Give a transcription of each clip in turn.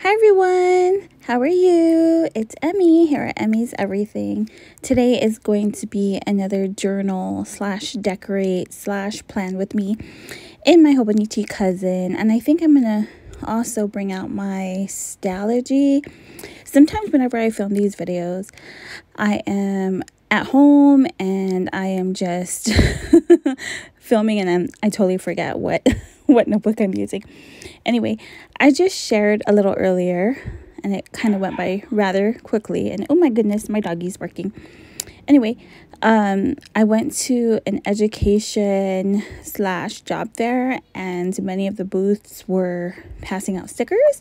Hi everyone, how are you? It's Emi here at Emi's Everything. Today is going to be another journal slash decorate slash plan with me in my Hobonichi cousin, and I think I'm gonna also bring out my Stalogy. Sometimes whenever I film these videos, I am at home and I am just filming and I'm, I totally forget what what notebook I'm using. Anyway, I just shared a little earlier and it kind of went by rather quickly. And oh my goodness, my doggy's barking. Anyway, um, I went to an education slash job fair and many of the booths were passing out stickers.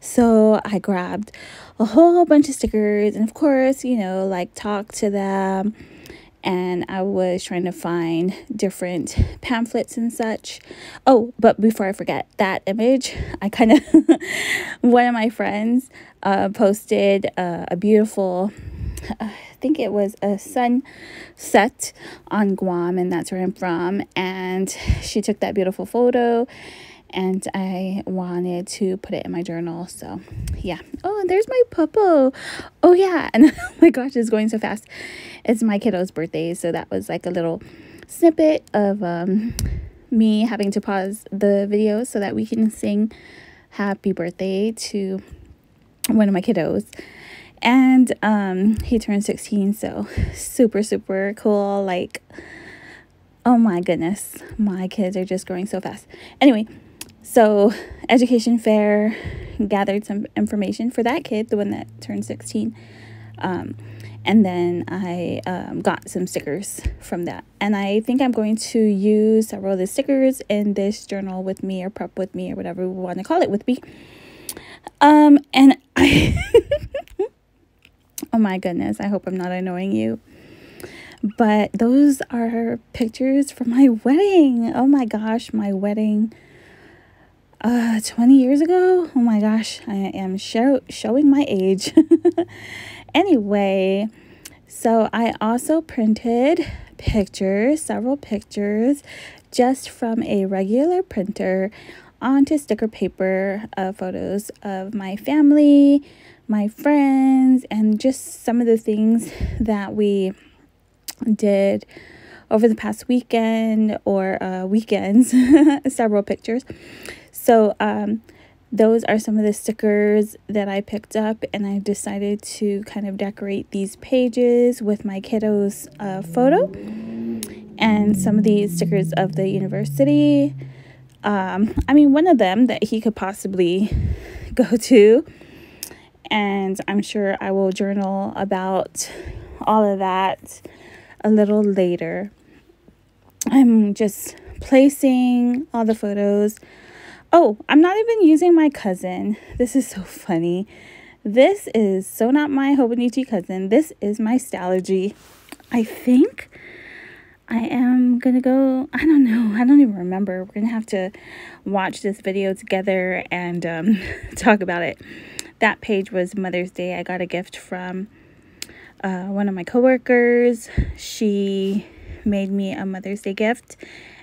So I grabbed a whole bunch of stickers and of course, you know, like talk to them and I was trying to find different pamphlets and such. Oh, but before I forget that image, I kind of, one of my friends uh, posted uh, a beautiful, uh, I think it was a sunset on Guam, and that's where I'm from. And she took that beautiful photo and I wanted to put it in my journal. So, yeah. Oh, there's my puppo. Oh, yeah. And oh my gosh, it's going so fast. It's my kiddo's birthday. So, that was like a little snippet of um, me having to pause the video so that we can sing happy birthday to one of my kiddos. And um, he turned 16. So, super, super cool. Like, oh my goodness, my kids are just growing so fast. Anyway, so, education fair gathered some information for that kid, the one that turned 16. Um, and then I um, got some stickers from that. And I think I'm going to use several of the stickers in this journal with me or prep with me or whatever we want to call it with me. Um, and I, oh my goodness, I hope I'm not annoying you. But those are pictures from my wedding. Oh my gosh, my wedding uh 20 years ago? Oh my gosh i am show, showing my age. Anyway so i also printed pictures several pictures just from a regular printer onto sticker paper uh, photos of my family my friends and just some of the things that we did over the past weekend or uh, weekends. Several pictures so, um, those are some of the stickers that I picked up, and I decided to kind of decorate these pages with my kiddo's uh, photo and some of these stickers of the university. Um, I mean, one of them that he could possibly go to, and I'm sure I will journal about all of that a little later. I'm just placing all the photos Oh, I'm not even using my cousin. This is so funny. This is so not my Hobonichi cousin. This is my Stalogy. I think I am gonna go. I don't know. I don't even remember. We're gonna have to watch this video together and um, talk about it. That page was Mother's Day. I got a gift from uh, one of my coworkers. She made me a Mother's Day gift,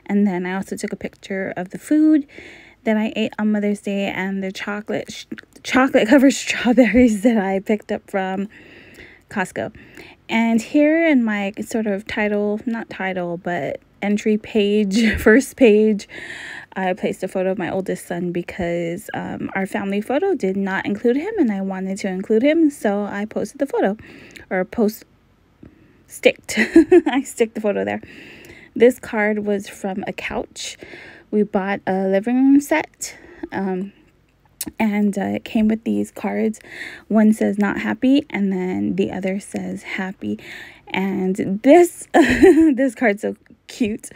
and then I also took a picture of the food that I ate on Mother's Day and the chocolate chocolate covered strawberries that I picked up from Costco. And here in my sort of title, not title, but entry page, first page, I placed a photo of my oldest son because um, our family photo did not include him and I wanted to include him. So I posted the photo or post sticked. I sticked the photo there. This card was from a couch we bought a living room set. Um, and uh, it came with these cards. One says not happy, and then the other says happy. And this this card's so cute.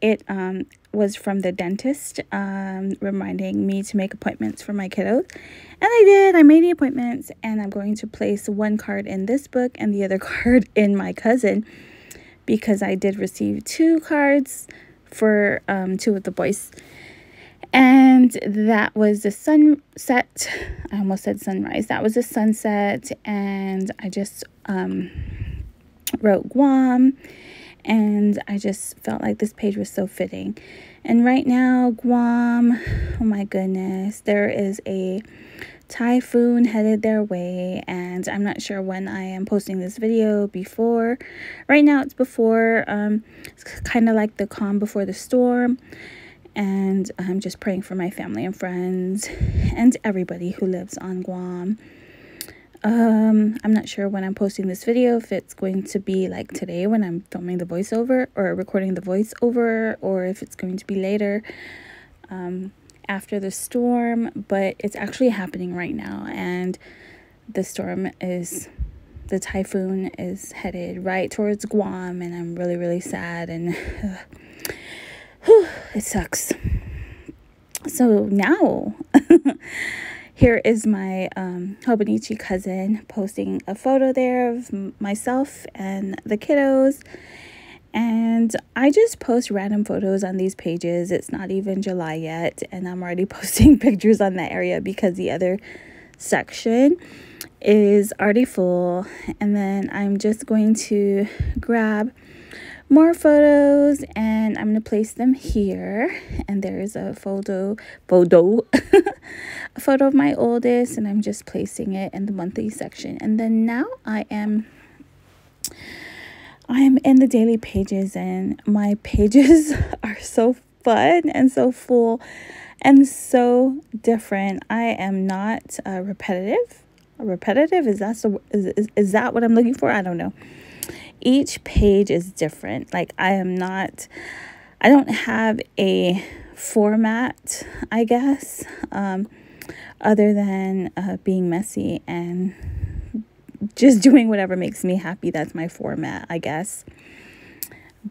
It um, was from the dentist, um, reminding me to make appointments for my kiddos. And I did. I made the appointments, and I'm going to place one card in this book and the other card in my cousin because I did receive two cards for um, two of the boys. And that was the sunset. I almost said sunrise. That was the sunset. And I just um, wrote Guam. and I just felt like this page was so fitting. And right now, Guam, oh my goodness, there is a typhoon headed their way and i'm not sure when i am posting this video. Before right now it's before um it's kind of like the calm before the storm and i'm just praying for my family and friends and everybody who lives on guam. Um i'm not sure when i'm posting this video if it's going to be like today when i'm filming the voiceover or recording the voiceover or if it's going to be later. Um after the storm but it's actually happening right now and the storm is the typhoon is headed right towards guam and i'm really really sad and it sucks so now here is my um, Hobonichi cousin posting a photo there of myself and the kiddos. And I just post random photos on these pages. It's not even July yet, and I'm already posting pictures on that area because the other section is already full. And then I'm just going to grab more photos and I'm going to place them here and there's a photo photo a photo of my oldest and I'm just placing it in the monthly section and then now I am I am in the daily pages and my pages are so fun and so full and so different. I am not uh, repetitive. Repetitive? Is that so is, is, is that what I'm looking for? I don't know. Each page is different. Like I am not, I don't have a format, I guess, um, other than uh, being messy and just doing whatever makes me happy. That's my format, I guess.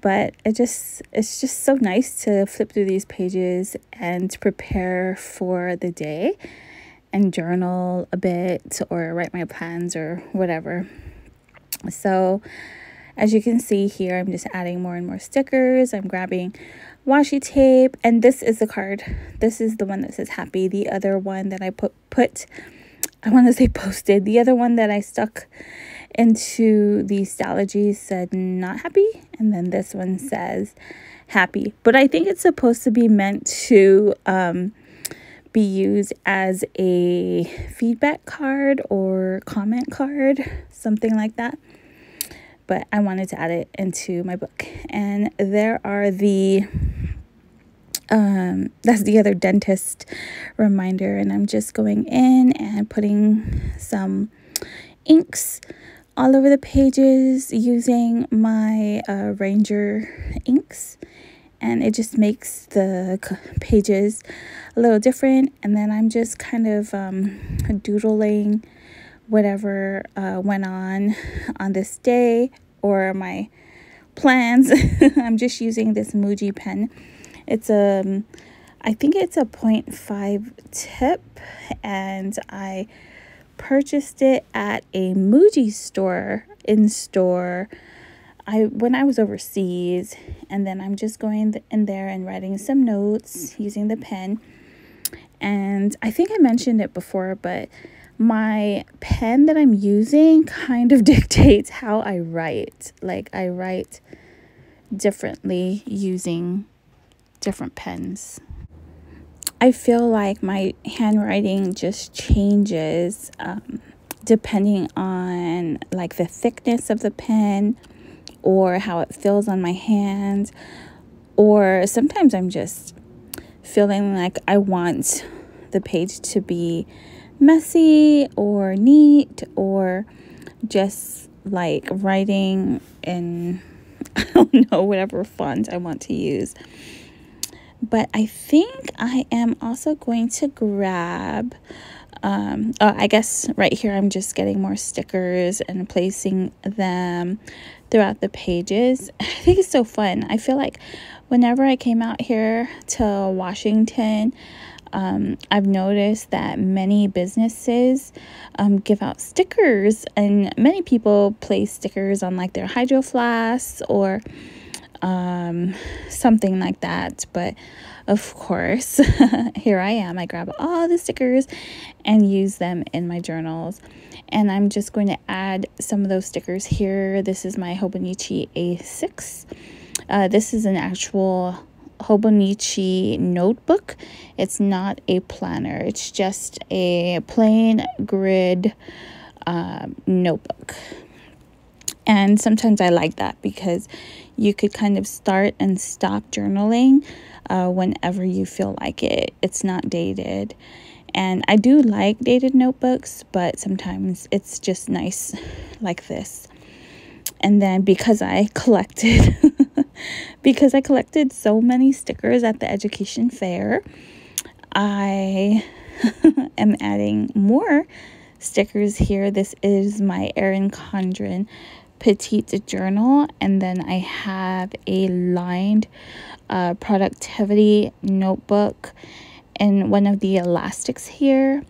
But it just it's just so nice to flip through these pages and prepare for the day and journal a bit or write my plans or whatever. So as you can see here, I'm just adding more and more stickers. I'm grabbing washi tape and this is the card. This is the one that says happy. The other one that I put, put I want to say posted. The other one that I stuck into the Stalogy said not happy. And then this one says happy. But I think it's supposed to be meant to um, be used as a feedback card or comment card, something like that but I wanted to add it into my book. And there are the um that's the other dentist reminder and I'm just going in and putting some inks all over the pages using my uh, Ranger inks and it just makes the pages a little different and then I'm just kind of um, doodling whatever uh, went on on this day or my plans. I'm just using this Muji pen. It's a, um, I think it's a 0.5 tip and I purchased it at a Muji store in store. I when I was overseas and then I'm just going in there and writing some notes using the pen. And I think I mentioned it before, but my pen that I'm using kind of dictates how I write. Like I write differently using different pens. I feel like my handwriting just changes um, depending on like the thickness of the pen or how it feels on my hand or sometimes I'm just feeling like I want the page to be messy or neat or just like writing in I don't know whatever font I want to use. But I think I am also going to grab um, oh, I guess right here I'm just getting more stickers and placing them throughout the pages. I think it's so fun. I feel like whenever I came out here to Washington, um, I've noticed that many businesses um, give out stickers, and many people place stickers on like their hydro flasks or um, something like that. But of course, here I am. I grab all the stickers and use them in my journals. And I'm just going to add some of those stickers here. This is my Hobonichi A6. Uh, this is an actual Hobonichi notebook. It's not a planner. It's just a plain grid uh, notebook. And sometimes I like that because you could kind of start and stop journaling uh, whenever you feel like it. It's not dated. And I do like dated notebooks, but sometimes it's just nice like this. And then because I collected because I collected so many stickers at the education fair, I am adding more stickers here. This is my Erin Condren petite journal and then I have a lined uh, productivity notebook in one of the elastics here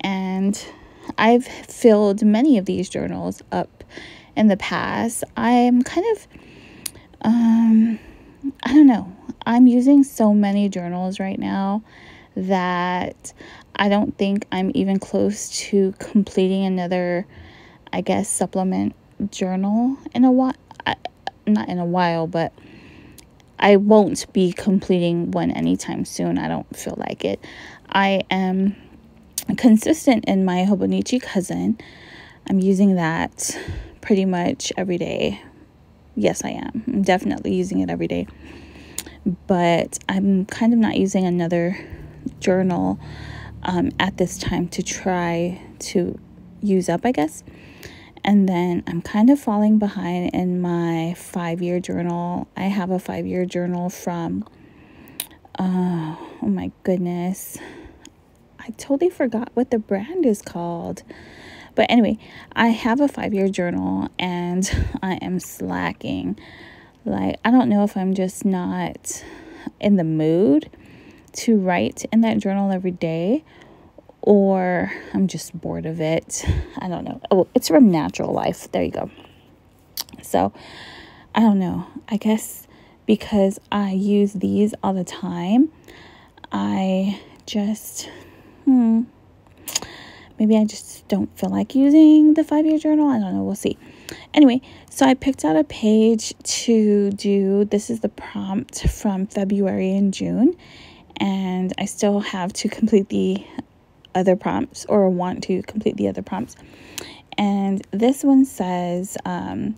and I've filled many of these journals up in the past. I'm kind of um I don't know. I'm using so many journals right now that I don't think I'm even close to completing another I guess supplement journal in a while. Not in a while, but I won't be completing one anytime soon. I don't feel like it. I am consistent in my Hobonichi cousin. I'm using that pretty much every day. Yes, I am. I'm definitely using it every day. But I'm kind of not using another journal um, at this time to try to use up, I guess. And then I'm kind of falling behind in my five year journal. I have a five year journal from, uh, oh my goodness. I totally forgot what the brand is called. But anyway, I have a five year journal and I am slacking. Like, I don't know if I'm just not in the mood to write in that journal every day or I'm just bored of it. I don't know. Oh, it's from Natural Life. There you go. So, I don't know. I guess because I use these all the time, I just, hmm, maybe I just don't feel like using the five year journal. I don't know. We'll see. Anyway, so I picked out a page to do. This is the prompt from February and June. And I still have to complete the other prompts or want to complete the other prompts. And this one says um,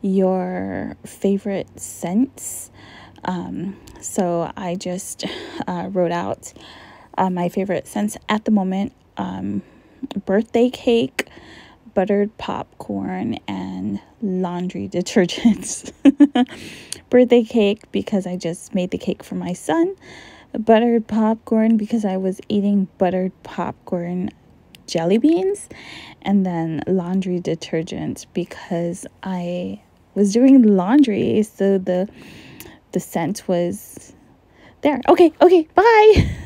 your favorite scents. Um, so I just uh, wrote out uh, my favorite scents at the moment um, birthday cake, buttered popcorn, and laundry detergents. birthday cake because I just made the cake for my son buttered popcorn because I was eating buttered popcorn jelly beans and then laundry detergent because I was doing laundry so the the scent was there. Okay, okay, bye.